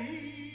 Hey.